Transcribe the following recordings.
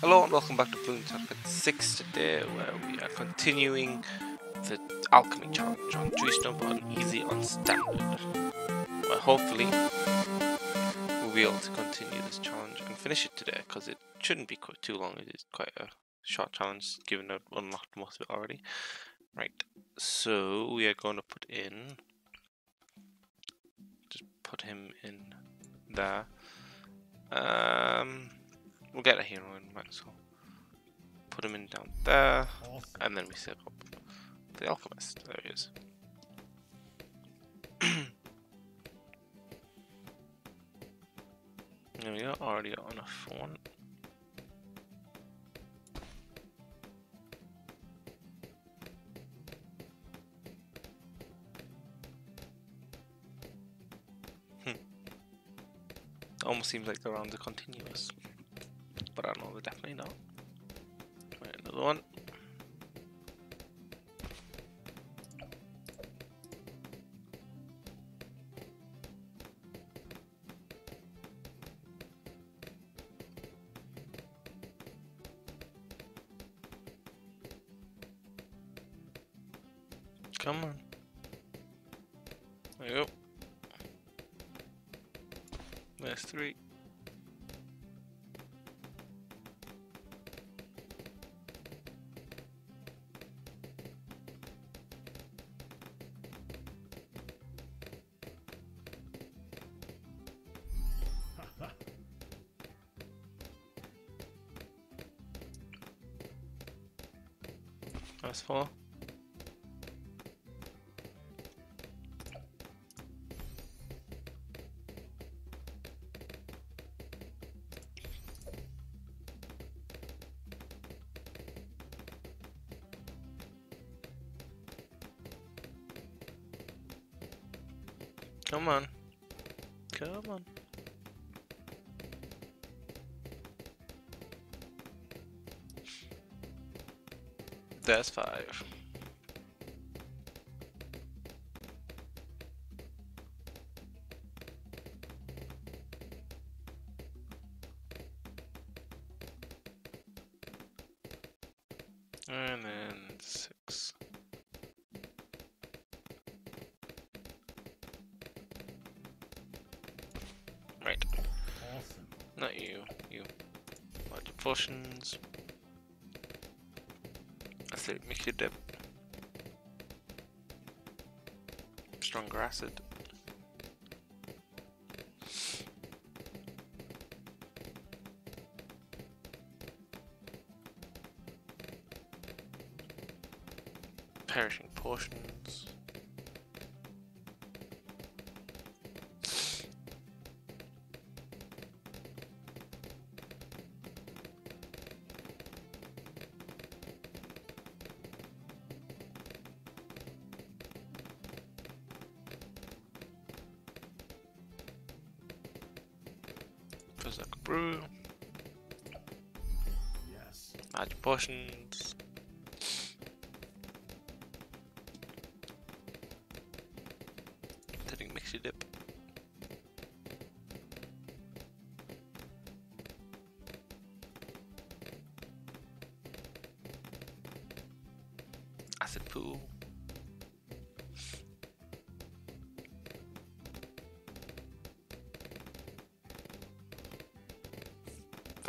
Hello and welcome back to Bloons Tournament 6 today where we are continuing the alchemy challenge on Dristone on easy on standard. Well hopefully we'll be able to continue this challenge and finish it today because it shouldn't be quite too long, it is quite a short challenge given that I've unlocked most of it already. Right, so we are going to put in, just put him in there. Um, we'll get a hero in, might as well put him in down there, and then we set up the alchemist. There he is. there we go, already on a phone. Hmm. Almost seems like the rounds are continuous. But I know they're definitely not. Right, another one. Come on. There you go. There's three. Four. Come on. Come on. That's five. And then six. Right. Awesome. Not you. You. Larger Potions. Your dip. Stronger acid. Perishing Potions. Berserker Brew. Yes. Large potions.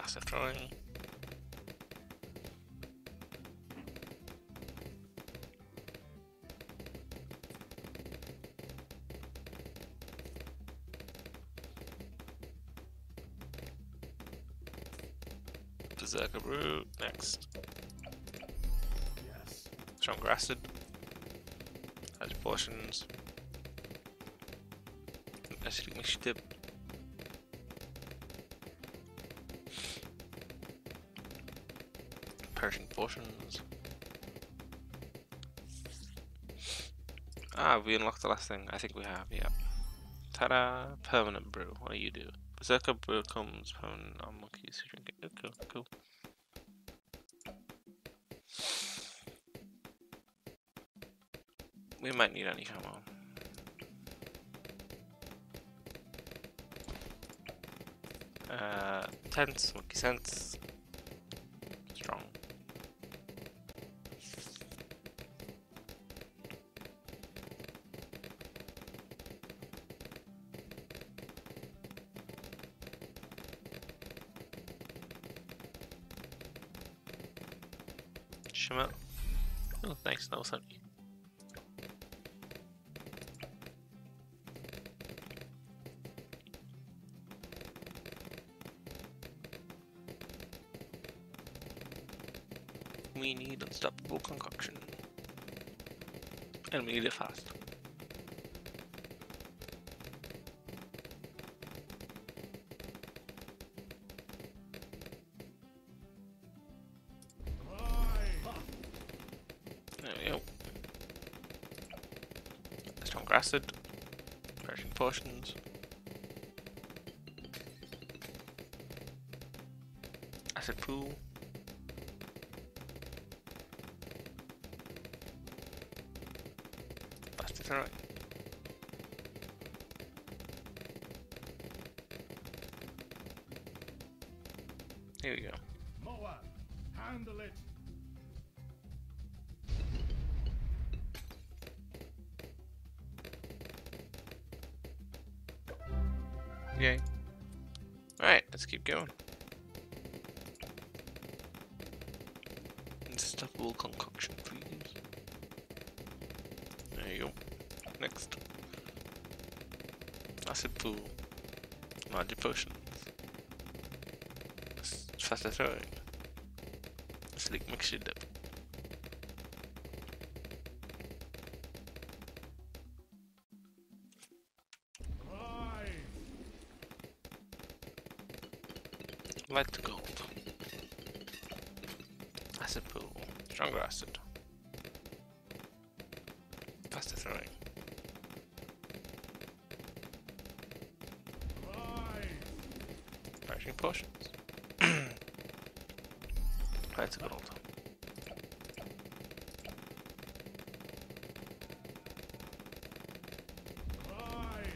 Faster throwing. Berserker Brew next. Yes. Stronger acid. Large potions. Acidic mixture dip. Perishing Potions. Ah, we unlocked the last thing. I think we have, yeah. Ta-da! Permanent brew. What do you do? Berserker brew comes permanent on monkeys who drink it. Oh, cool, cool. We might need any ammo. Uh, tents, monkey sense. Shimmer. Oh, that was sunny. We need unstoppable concoction. And we need it fast. Perishing potions. Acid pool. Fast is alright. Here we go. Moab, handle it. Yay. Alright, let's keep going. Unstoppable concoction, please. There you go. Next. Acid pool. Magic potions. Faster throwing. Slick mixture dip. Faster throwing. Perishing potions. Lead to gold. Rise.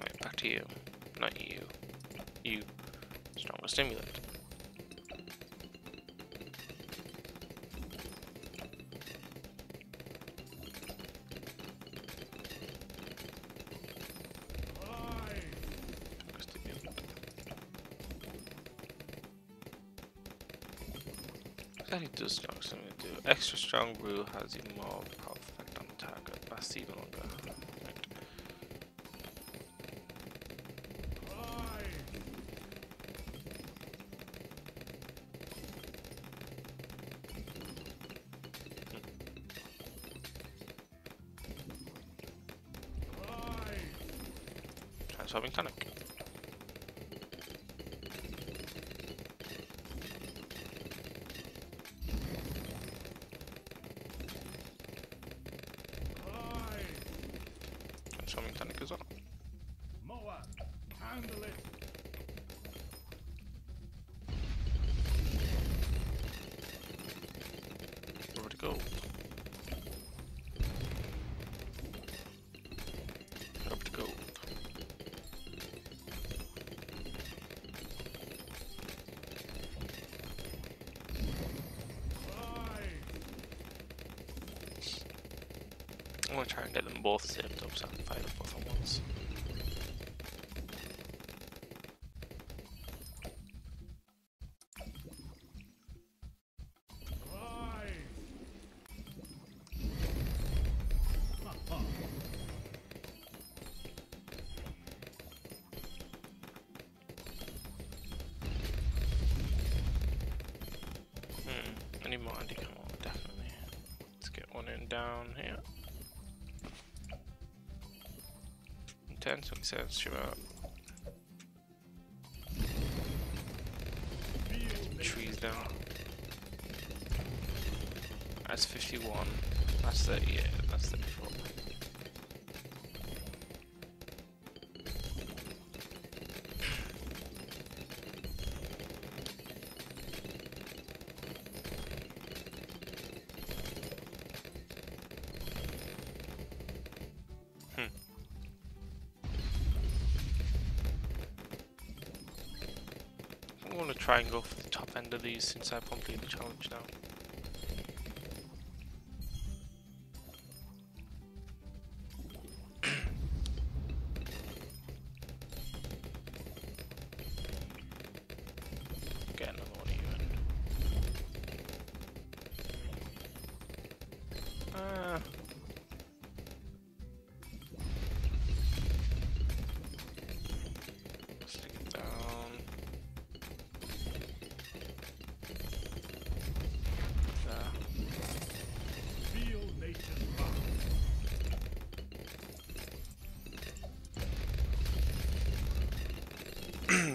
Right, back to you. Not you. You. Stronger stimulant. Exactly does strong stimulant do? Extra strong brew has even more powerful effect on the target. Lasts even longer. Transforming tonic. Gold. Up to gold. I'm gonna try and get them both saved up so I can fight them both at once. Anti come on, definitely. Let's get one in down here. 10, 20 cents, shoot out. Trees down. That's 51. That's 30, yeah, that's 34. Try and go for the top end of these since I've completed the challenge now.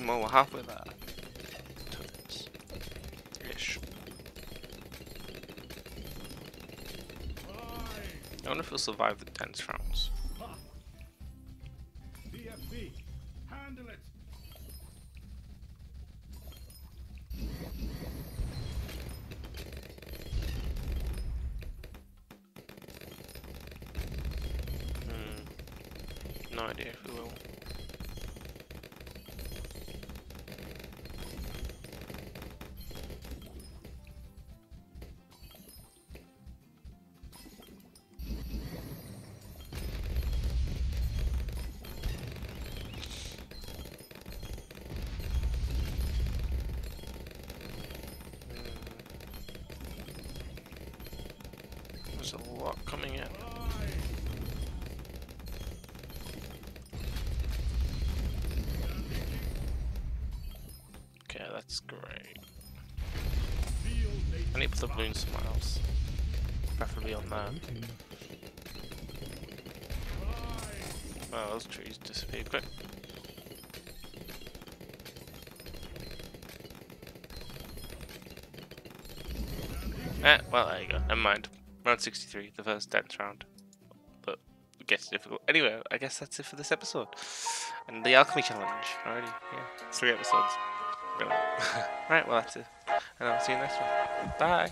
Well, we're halfway there. I wonder if we'll survive the dense rounds. Handle it. Hmm. No idea if we will. A lot coming in. Okay, that's great. I need to put the balloon somewhere else. Preferably on. Fine. Well, those trees disappear quick. Eh, well, there you go. Never mind. Round 63, the first dense round. But it gets difficult. Anyway, I guess that's it for this episode. And the Alchemy Challenge. Already, yeah. Three episodes. Brilliant. right, well, that's it. And I'll see you next one. Bye.